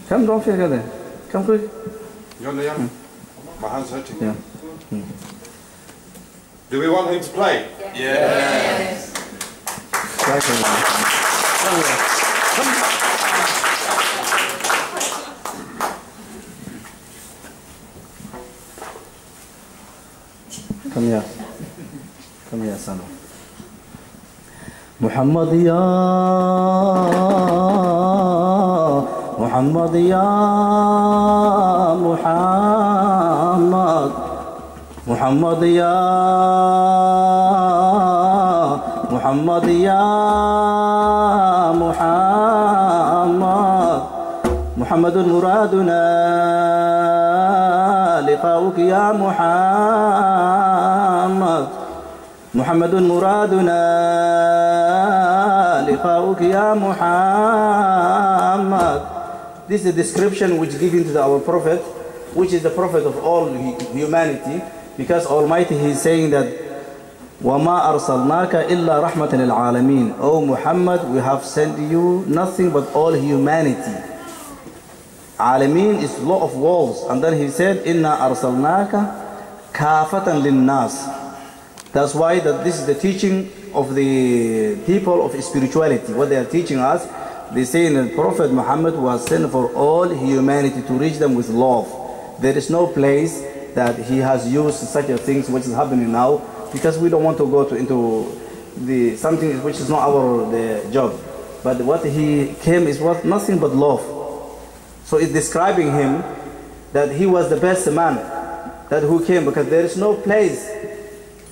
Come, don't feel there. Come quick. Yonder, yonder. Hmm. My hand's hurting. Yeah. Do we want him to play? Right here. كم يا كم يا سنة محمد يا محمد يا محمد محمد يا محمد يا محمد محمد مرادنا لقاؤك يا محمد محمد مرادنا لقاؤك يا محمد This is a description which given to our prophet, which is the prophet of all hu- humanity, because Almighty He is saying that وَمَا أَرْسَلْنَاكَ إِلَّا رَحْمَةً لِلْعَالَمِينَ O Muhammad, we have sent you nothing but all humanity. Alameen is lot of walls. And then he said, إِنَّا أَرْسَلْنَاكَ كَافَةً لِلنَّاسِ That's why that this is the teaching of the people of spirituality. What they are teaching us, they say that Prophet Muhammad was sent for all humanity to reach them with love. There is no place that he has used such a things which is happening now because we don't want to go to, into the something which is not our the job. But what he came is what nothing but love. So it's describing him that he was the best man that who came because there is no place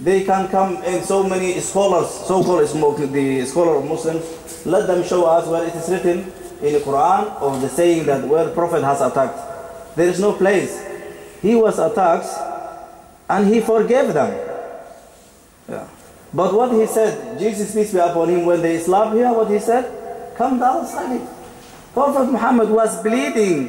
they can come in so many scholars, so-called the scholar of Muslims, let them show us where it is written in the Quran or the saying that where Prophet has attacked. There is no place. He was attacked and he forgave them. But what he said, Jesus peace be upon him, when they slapped him, what he said? Come down, study. Prophet Muhammad was bleeding.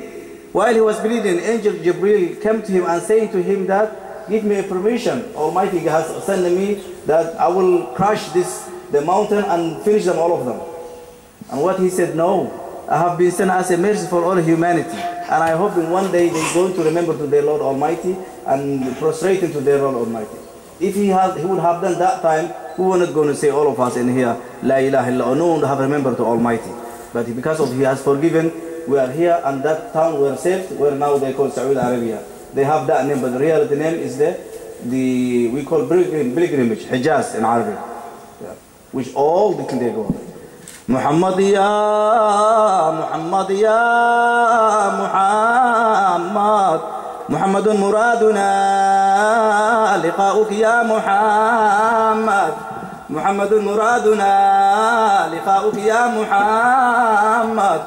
While he was bleeding, Angel Jibril came to him and saying to him that, give me a permission. Almighty has sent me that I will crush this the mountain and finish them all of them. And what he said, no, I have been sent as a mercy for all humanity. And I hope in one day they're going to remember to their Lord Almighty and prostrate to their Lord Almighty. If he has, he would have done that time, we were not going to say all of us in here, La ilaha illallah, no one would have remembered to Almighty. But because of he has forgiven, we are here and that town we are saved, where now they call Saudi Arabia. They have that name, but the real the name is the, the we call pilgrim, pilgrimage, Hijaz in Arabic. Yeah. Which all the they go. محمد يا محمد يا محمد محمد مرادنا. لقاؤك يا محمد. محمد مرادنا. لقاؤك يا محمد.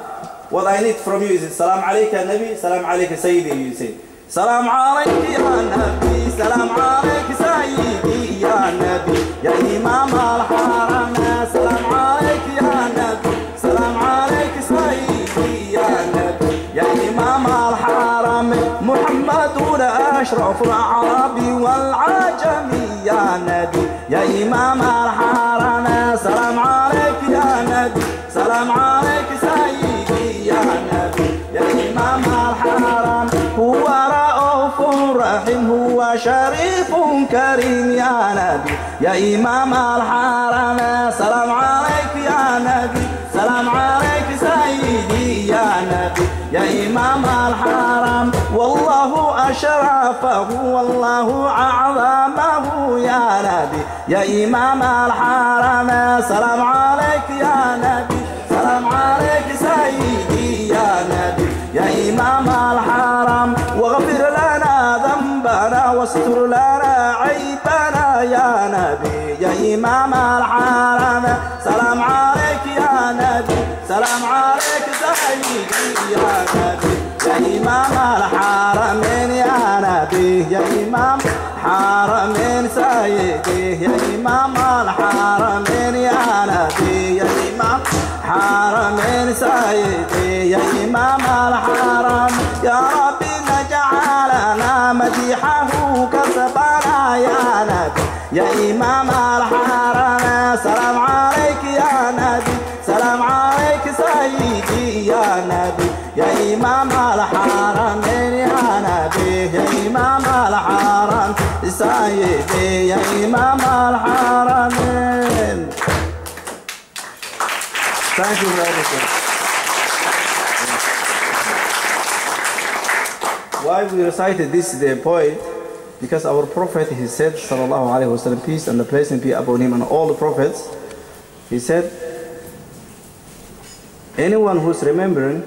What I need from you is السلام عليك يا نبي سلام عليك سيدي you say سلام عليك يا نبي سلام عليك سيدي يا نبي. يا إمام الحرم سلام عليك يا نبي. سلام عليك أشرف العرب والعجم يا نبي. يا إمام الحرم سلام عليك يا نبي. سلام عليك سيدي يا نبي. يا إمام الحرم هو رؤوف رحيم هو شريف كريم يا نبي. يا إمام الحرم سلام عليك يا نبي. سلام عليك سيدي يا نبي. يا إمام الحرم والله أشرفه والله أعظمه. يا نبي يا إمام الحرم سلام عليك يا نبي سلام عليك سيدي يا نبي. يا إمام الحرم واغفر لنا ذنبنا واستر لنا عيبنا. يا نبي يا إمام الحرم سلام عليك يا نبي سلام عليك الحرمين سيدي يا إمام الحرمين يا نبي يا إمام حرمين سيدي يا إمام الحرم يا رب يا نبي يا إمام الحرمين يا نبي يا إمام الحرم سيدي يا إمام الحرمين Thank you very much. Why we recited this the point? Because our prophet, he said, sallallahu alaihi wasallam, peace and the blessing be upon him and all the prophets. He said, anyone who's remembering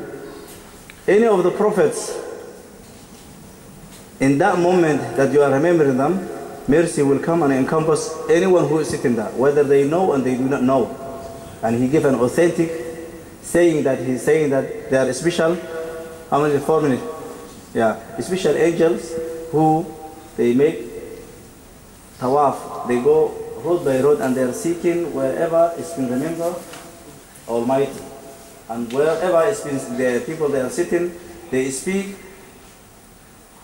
any of the prophets in that moment that you are remembering them, mercy will come and encompass anyone who is sitting there, whether they know and they do not know. And he gave an authentic saying that he's saying that they are special, how many, four minutes? Yeah, special angels who they make tawaf. They go road by road and they are seeking wherever it's been remembered Almighty. And wherever it's been, the people they are sitting, they speak.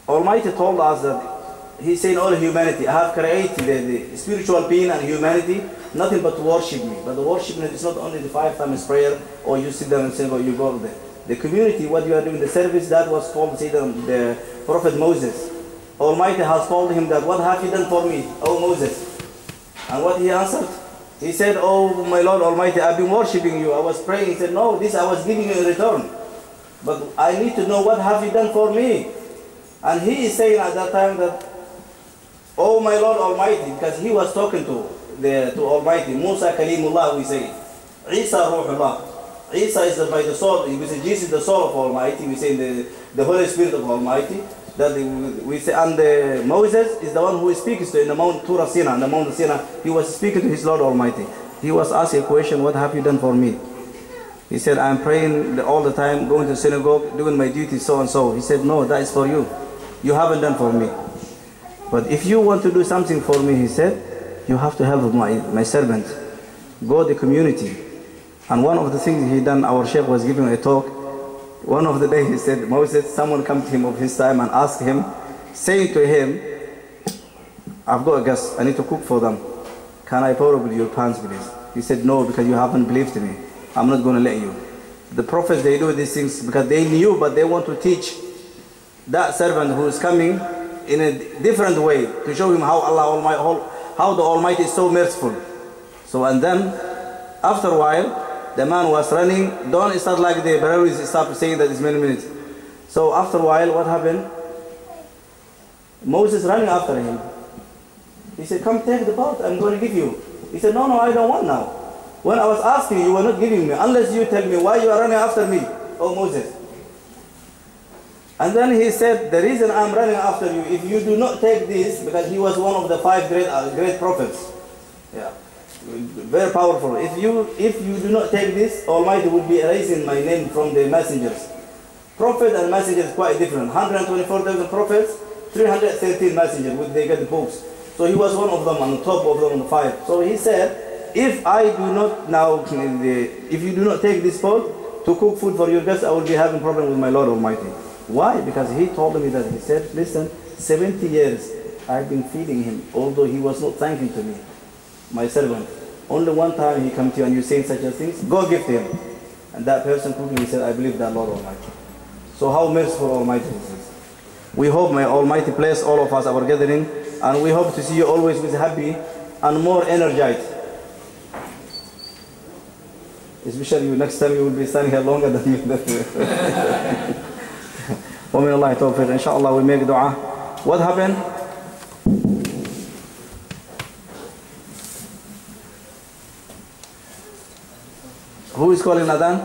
Almighty told us that He's saying all humanity, I have created the, the spiritual being and humanity, nothing but worship me. But the worshiping is not only the five times prayer, or you sit down and say, or you go there. The community, what you are doing, the service, that was called, say, the, um, the Prophet Moses. Almighty has told him that, what have you done for me, O Moses? And what he answered? He said, Oh my Lord Almighty, I've been worshipping you. I was praying. He said, No, this I was giving you in return. But I need to know what have you done for me. And he is saying at that time that, Oh my Lord Almighty, because he was talking to the to Almighty, Musa Kalimullah, we say. Isa Ruhullah. Isa is the, by the soul, we say Jesus is the soul of Almighty, we say the, the Holy Spirit of Almighty. That we say, and uh, Moses is the one who speaks to in the Mount Tura Sinai, in the Mount Sinai. He was speaking to his Lord Almighty. He was asked a question, what have you done for me? He said, I'm praying all the time, going to synagogue, doing my duty, so and so. He said, no, that is for you. You haven't done for me. But if you want to do something for me, he said, you have to help my, my servant. Go the community. And one of the things he done, our sheikh was giving a talk. One of the day he said, Moses, someone come to him of his time and ask him, saying to him, I've got a guest, I need to cook for them. Can I borrow your pants, please? He said, no, because you haven't believed me. I'm not going to let you. The prophets, they do these things because they knew, but they want to teach that servant who is coming in a different way to show him how Allah Almighty, how the Almighty is so merciful. So and then, after a while, the man was running. Don't start like the Barabis start saying that it's many minutes. So after a while, what happened? Moses running after him. He said, come take the pot, I'm going to give you. He said, no, no, I don't want now. When I was asking you, you were not giving me, unless you tell me why you are running after me, oh Moses. And then he said, the reason I'm running after you, if you do not take this, because he was one of the five great, uh, great prophets. Yeah. Very powerful. If you, if you do not take this, Almighty will be erasing my name from the messengers. Prophet and messengers quite different. 124,000 prophets, 313 messengers, which they get the books. So he was one of them, on top of them, on the five. So he said, if I do not now, if you do not take this pot to cook food for your guests, I will be having problem with my Lord Almighty. Why? Because he told me that he said, listen, 70 years I've been feeding him, although he was not thanking to me, my servant. Only one time he come to you and you say such a thing, go give to him. And that person cooking, he said, I believe that Lord Almighty. So how merciful Almighty is this? We hope may Almighty bless all of us our gathering, and we hope to see you always with happy and more energized. Especially you, next time you will be standing here longer than [LAUGHS] me. ومن الله توفيق إن شاء الله we make dua. What happened? Who is calling Adhan?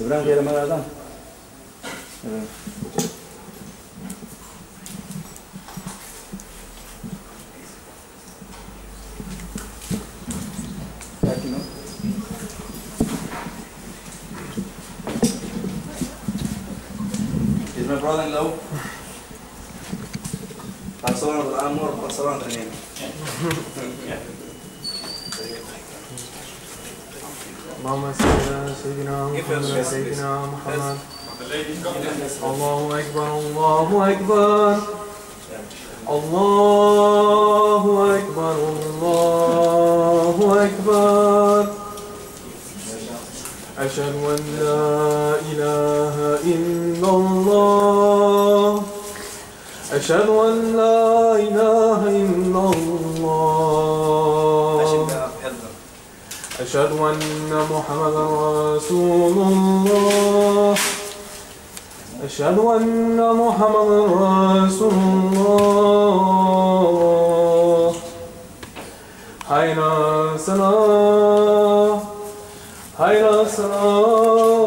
Ibrahim kira mana Adhan? Is my brother-in-law? salon اللهم صل على سيدنا محمد سيدنا محمد. الله أكبر الله أكبر. الله أكبر الله أكبر. أشهد أن لا إله إلا الله. أشهد أن أشهد أن محمدا رسول الله. أشهد أن محمدا رسول الله. حي على الصلاة حي على الصلاة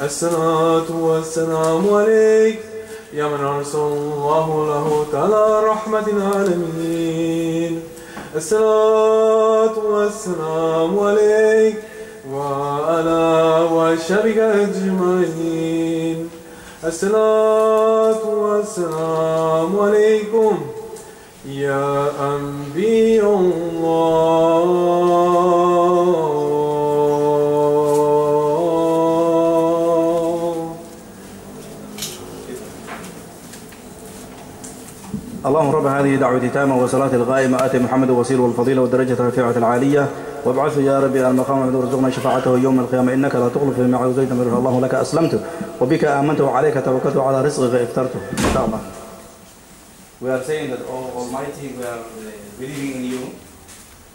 الصلاة والسلام عليك. يا من أرسل الله له تعالى رحمة العالمين. الصلاة والسلام عليك وعلى وشبك أجمعين. الصلاة والسلام عليكم. يا أنبياء الله. هذه دعوة تامة وصلاة الغائمة آتي محمد وسيل والفضيلة والدرجة الرفيعة العالية وابعثه يا ربي على المقام محمود وارزقنا شفاعته يوم القيامة إنك لا تخلف فيما عوزيت من الله لك أسلمت وبك آمنت وعليك توكلت وعلى رزقك افطرته إن شاء الله We are saying that oh, Almighty we are uh, believing in you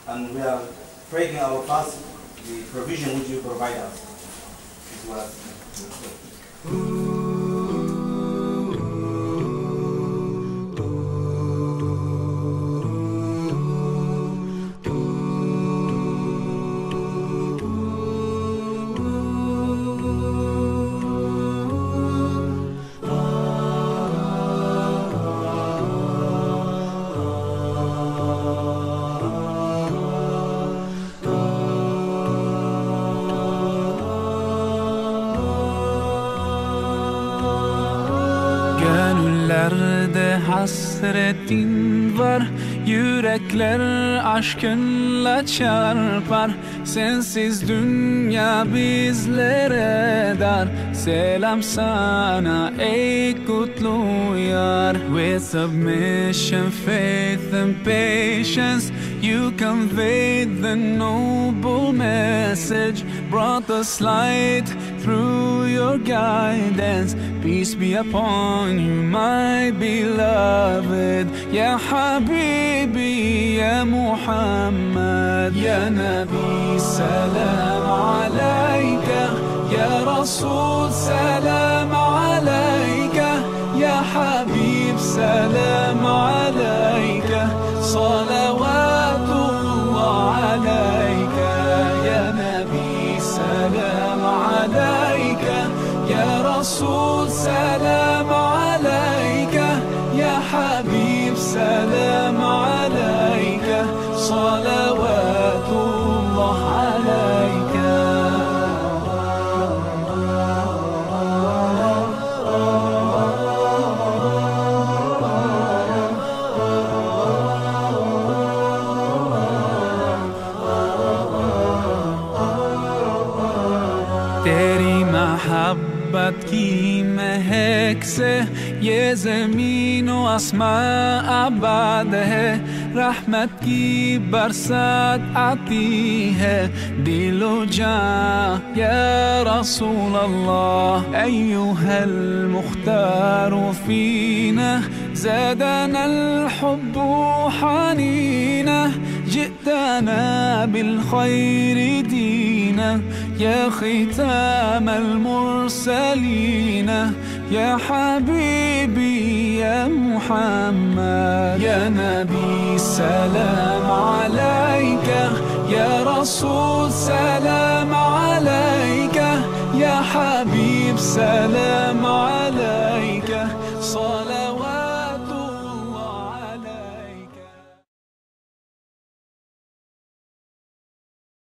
and we are praying our fast the provision which you provide us. Is what çarpar Sensiz dünya bizlere dar. Selam sana ey kutlu yar. With submission, faith and patience You conveyed the noble message. Brought us light through your guidance Peace be upon you, my beloved Ya Habibi, Ya Muhammad Ya Nabi, salam alayka Ya Rasul, salam alayka Ya Habib, salam alayka Salawatullah alayka Ya Rasul, salam महक से ये जमीन व आसमां आबाद है रहमत की बरसात आती है दिलो जा या रसूल अल्लाह أيها المختار فينا زادنا الحب حنينا جئتنا بالخير دينا يا ختام المرسلين يا حبيبي يا محمد يا نبي سلام عليك يا رسول سلام عليك يا حبيب سلام عليك. صلاة